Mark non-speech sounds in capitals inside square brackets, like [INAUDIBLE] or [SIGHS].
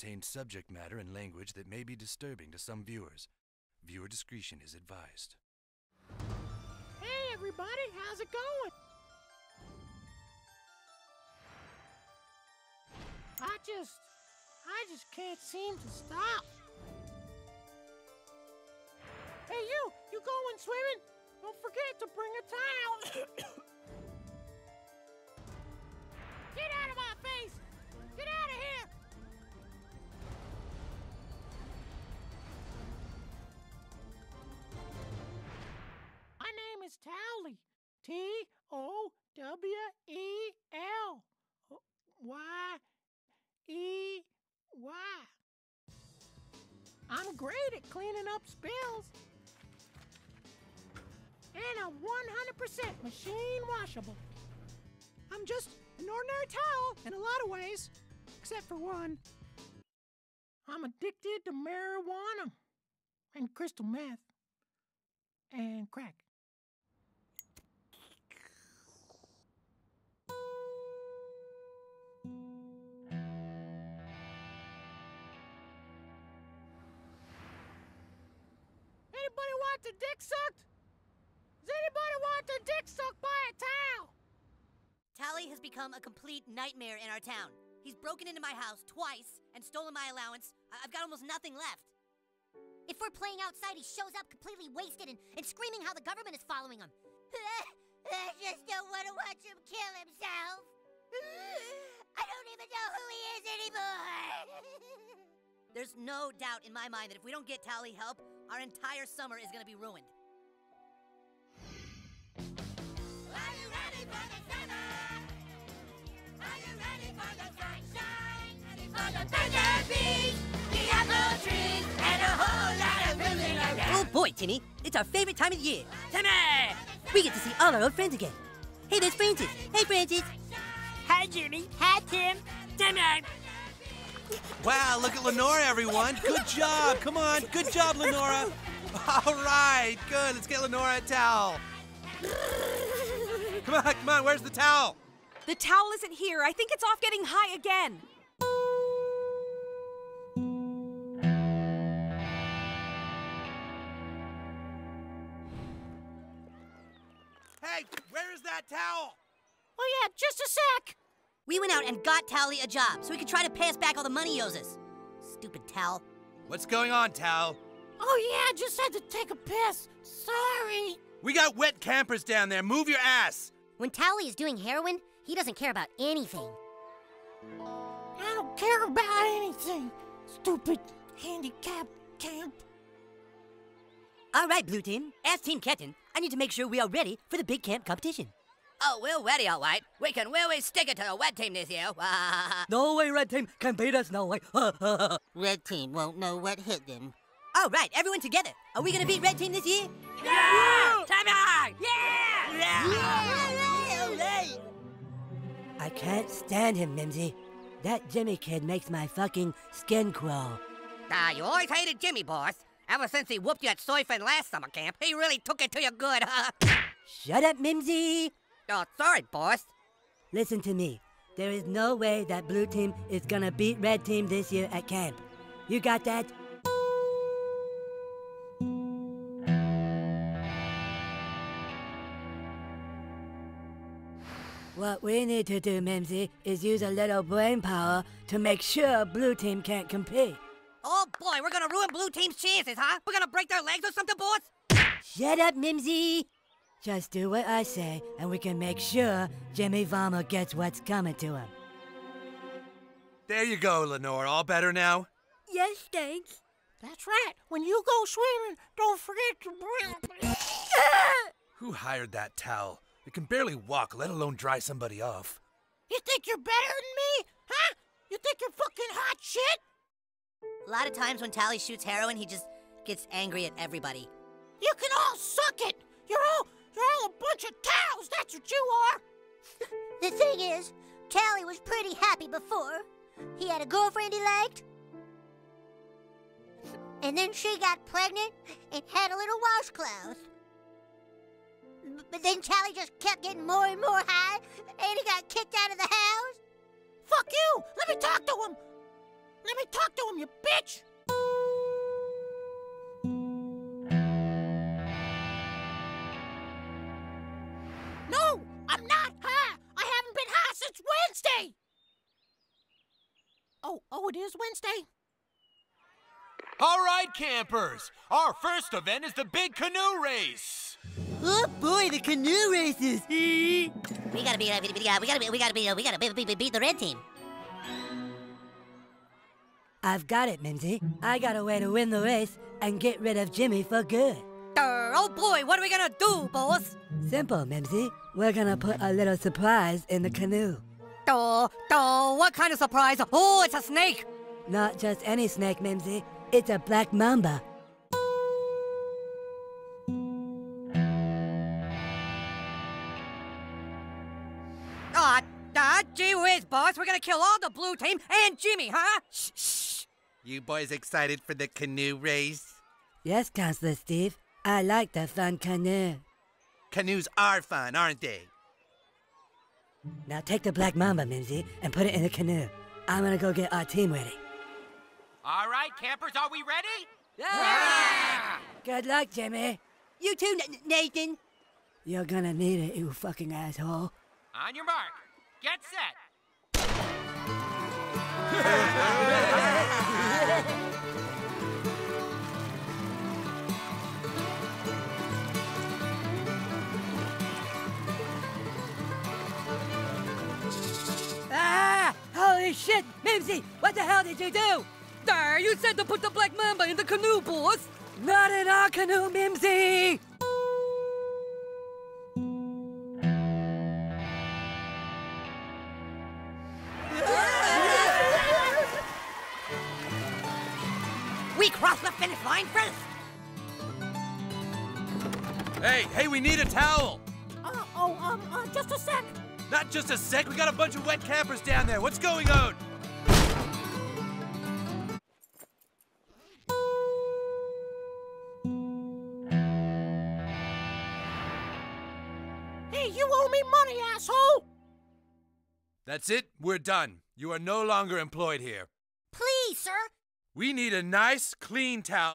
contain subject matter and language that may be disturbing to some viewers. Viewer discretion is advised. Hey, everybody, how's it going? I just, I just can't seem to stop. Hey, you, you going swimming? Don't forget to bring a towel. [COUGHS] Get out of my face! E Y. I'm great at cleaning up spills. And I'm 100% machine washable. I'm just an ordinary towel in a lot of ways, except for one. I'm addicted to marijuana and crystal meth and crack. Want their dick sucked? Does anybody want their dick sucked by a towel? Towelie has become a complete nightmare in our town. He's broken into my house twice and stolen my allowance. I- I've got almost nothing left. If we're playing outside, he shows up completely wasted and, and screaming how the government is following him. [LAUGHS] I just don't want to watch him kill himself. [SIGHS] I don't even know who he is anymore. [LAUGHS] There's no doubt in my mind that if we don't get Towelie help, our entire summer is gonna be ruined. Are you ready for the summer? Are you ready for the sunshine? Ready for the thunder beat, the apple trees, and a whole lot of around? Oh boy, Timmy, it's our favorite time of the year. Timmy! We get to see all our old friends again. Hey, there's Francis. Hey, Francis. Hi, Jimmy. Hi, Tim. Timmy. Wow, look at Lenora, everyone. Good job. Come on. Good job, Lenora. [LAUGHS] All right, good. Let's get Lenora a towel. Come on, come on. Where's the towel? The towel isn't here. I think it's off getting high again. Hey, where is that towel? Oh, yeah, just a sec. We went out and got Towelie a job so we could try to pay us back all the money he owes us. Stupid Tal. What's going on, Tal? Oh, yeah, just had to take a piss. Sorry. We got wet campers down there. Move your ass. When Towelie is doing heroin, he doesn't care about anything. I don't care about anything. Stupid handicap camp. All right, Blue Team. As Team Captain, I need to make sure we are ready for the big camp competition. Oh, we're ready, all right. We can really stick it to the red team this year. [LAUGHS] No way Red Team can beat us, no way. [LAUGHS] Red team won't know what hit them. All right, everyone together. Are we gonna beat Red Team this year? yeah! Timmy! Yeah! Yeah! yeah! I can't stand him, Mimsy. That Jimmy kid makes my fucking skin crawl. Ah, you always hated Jimmy, boss. Ever since he whooped you at Soyfin last summer camp, he really took it to you good, huh? Shut up, Mimsy! Oh, sorry, boss. Listen to me. There is no way that Blue Team is gonna beat Red Team this year at camp. You got that? What we need to do, Mimsy, is use a little brain power to make sure Blue Team can't compete. Oh boy, we're gonna ruin Blue Team's chances, huh? We're gonna break their legs or something, boss? Shut up, Mimsy! Just do what I say, and we can make sure Jimmy Valmer gets what's coming to him. There you go, Lenore. All better now? Yes, thanks. That's right. When you go swimming, don't forget to bring. [LAUGHS] Who hired that towel? It can barely walk, let alone dry somebody off. You think you're better than me? Huh? You think you're fucking hot shit? A lot of times when Towelie shoots heroin, he just gets angry at everybody. You can all suck it. You're all you're all a bunch of cows. That's what you are. [LAUGHS] The thing is, Towelie was pretty happy before. He had a girlfriend he liked. And then she got pregnant and had a little washcloth. But then Towelie just kept getting more and more high, and he got kicked out of the house. Fuck you. Let me talk to him. Let me talk to him, you bitch! Oh, it is Wednesday. All right, campers. Our first event is the big canoe race. Oh boy, the canoe races. We gotta be, uh, we gotta, we gotta, be, we gotta be, uh, we gotta be, be, beat the red team. I've got it, Mimsy. I got a way to win the race and get rid of Jimmy for good. Uh, oh boy, what are we gonna do, boss? Simple, Mimsy. We're gonna put a little surprise in the canoe. Oh, oh, what kind of surprise? Oh, it's a snake. Not just any snake, Mimsy. It's a black mamba. Ah, ah, gee whiz, boss. We're gonna kill all the blue team and Jimmy, huh? Shh, shh. You boys excited for the canoe race? Yes, Counselor Steve. I like the fun canoe. Canoes are fun, aren't they? Now take the black mamba, Mimsy, and put it in the canoe. I'm gonna go get our team ready. All right, campers, are we ready? Yeah! Good luck, Jimmy. You too, N- Nathan. You're gonna need it, you fucking asshole. On your mark. Get set. [LAUGHS] Holy shit! Mimsy, what the hell did you do? There, you said to put the black mamba in the canoe, boss. Not in our canoe, Mimsy! We crossed the finish line first. Hey, hey, we need a towel. Uh, oh, um, uh, just a sec. Not just a sec, we got a bunch of wet campers down there. What's going on? Hey, you owe me money, asshole! That's it, we're done. You are no longer employed here. Please, sir. We need a nice, clean towel.